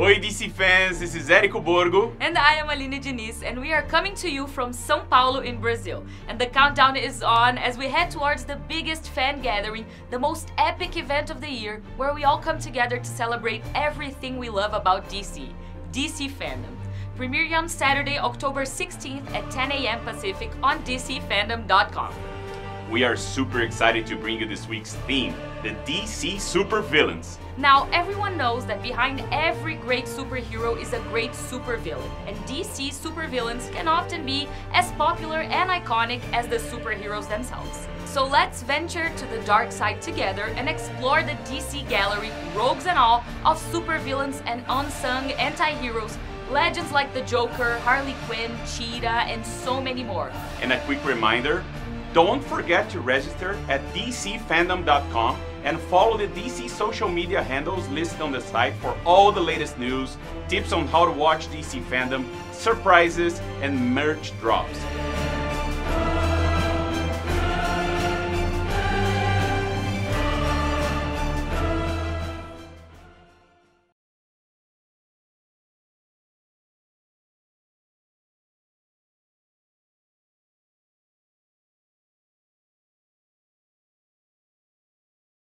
Oi, DC fans, this is Érico Borgo. And I am Aline Diniz, and we are coming to you from Sao Paulo in Brazil. And the countdown is on as we head towards the biggest fan gathering, the most epic event of the year, where we all come together to celebrate everything we love about DC DC FanDome. Premiere on Saturday, October 16th at 10 a.m. Pacific on DCFanDome.com. We are super excited to bring you this week's theme the DC supervillains. Now, everyone knows that behind every great superhero is a great supervillain, and DC supervillains can often be as popular and iconic as the superheroes themselves. So let's venture to the dark side together and explore the DC gallery, rogues and all, of supervillains and unsung anti-heroes legends like the Joker, Harley Quinn, Cheetah, and so many more. And a quick reminder don't forget to register at dcfandome.com and follow the DC social media handles listed on the site for all the latest news, tips on how to watch DC FanDome, surprises, and merch drops.